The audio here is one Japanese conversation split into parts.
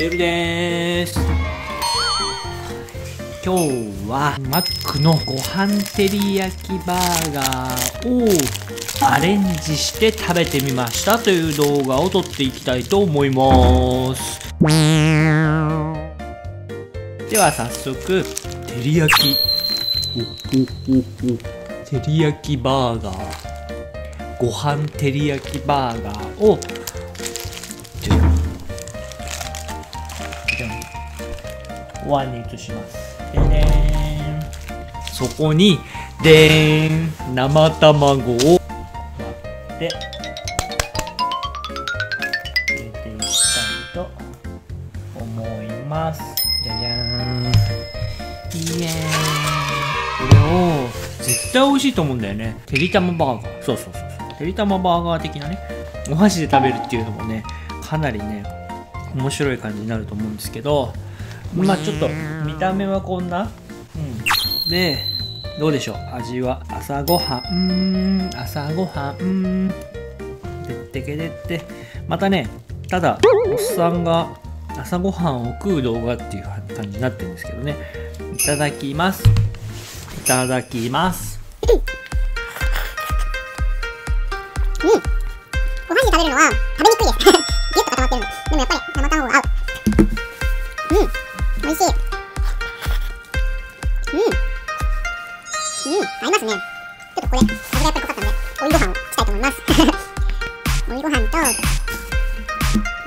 エルです。今日はマックのご飯照り焼きバーガーをアレンジして食べてみましたという動画を撮っていきたいと思います。では早速照り焼き照り焼きバーガー。ご飯照り焼きバーガーをじゃんお椀に移します。ででーん。そこにでーん。生卵を。割って。入れていきたいと思います。じゃじゃーん。イエーイこれを絶対美味しいと思うんだよね。てりたまバーガー。そうそうそうそう。てりたまバーガー的なね。お箸で食べるっていうのもねかなりね面白い感じになると思うんですけどまあちょっと見た目はこんな。うん。でどうでしょう？味は？朝ごはん。朝ごはん。でってけでって。またねただおっさんが朝ごはんを食う動画っていう感じになってるんですけどね。いただきます。いただきます。うん。ご飯に食べるのは食べにくいです。ギュッと固まってるの。でもやっぱり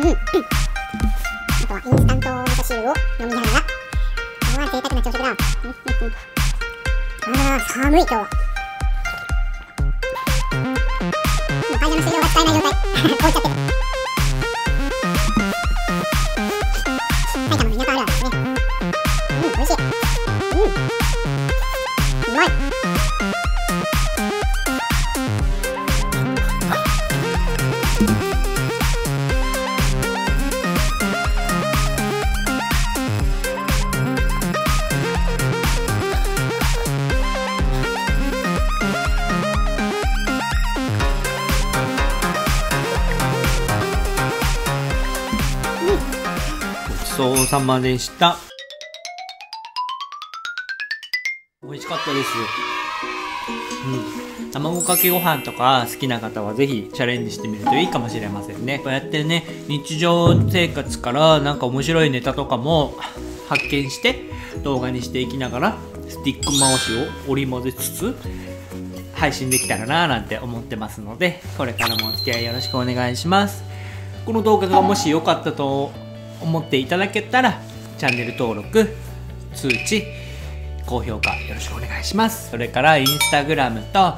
うん。うん。あとはインスタント味噌汁を飲みながら、これは贅沢な朝食だ。うん。うん。うん。あ、寒い今日は。会社の水道が使えない状態。凍っちゃってる。埼玉そうさまでした。美味しかったです。うん。卵かけご飯とか好きな方はぜひチャレンジしてみるといいかもしれませんね。こうやってね日常生活からなんか面白いネタとかも発見して動画にしていきながらスティック回しを織り交ぜつつ配信できたらなーなんて思ってますのでこれからもお付き合いよろしくお願いします。この動画がもし良かったと思っていただけたらチャンネル登録通知高評価よろしくお願いします。それからインスタグラムと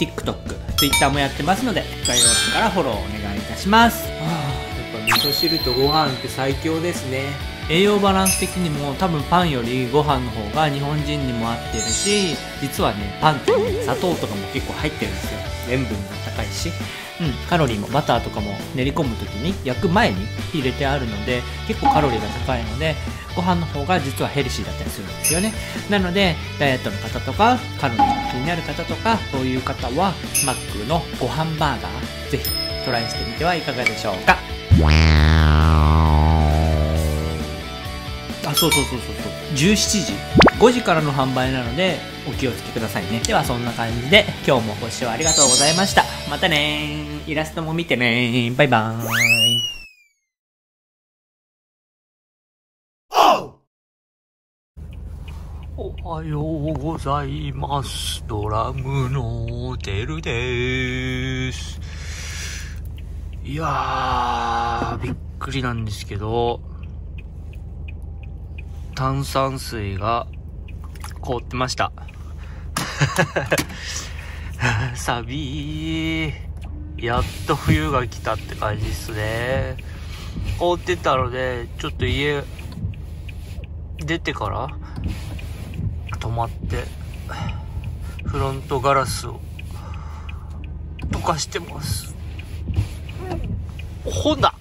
TikTok、Twitter もやってますので概要欄からフォローお願いいたします。はあやっぱ味噌汁とご飯って最強ですね。栄養バランス的にも多分パンよりご飯の方が日本人にも合ってるし実はねパンってね砂糖とかも結構入ってるんですよ塩分が高いしうん、カロリーもバターとかも練り込む時に焼く前に入れてあるので結構カロリーが高いのでご飯の方が実はヘルシーだったりするんですよね。なのでダイエットの方とかカロリーが気になる方とかそういう方はマックのご飯バーガーぜひトライしてみてはいかがでしょうか。あそうそうそうそうそう。17時。5時からの販売なのでお気をつけくださいね。ではそんな感じで今日もご視聴ありがとうございました。またねイラストも見てねバイバーイ。おはようございます。ドラムのテルです。いやー、びっくりなんですけど、炭酸水が凍ってました。サビ。やっと冬が来たって感じですね。凍ってたので、ちょっと家出てから止まって、フロントガラスを溶かしてます。ほな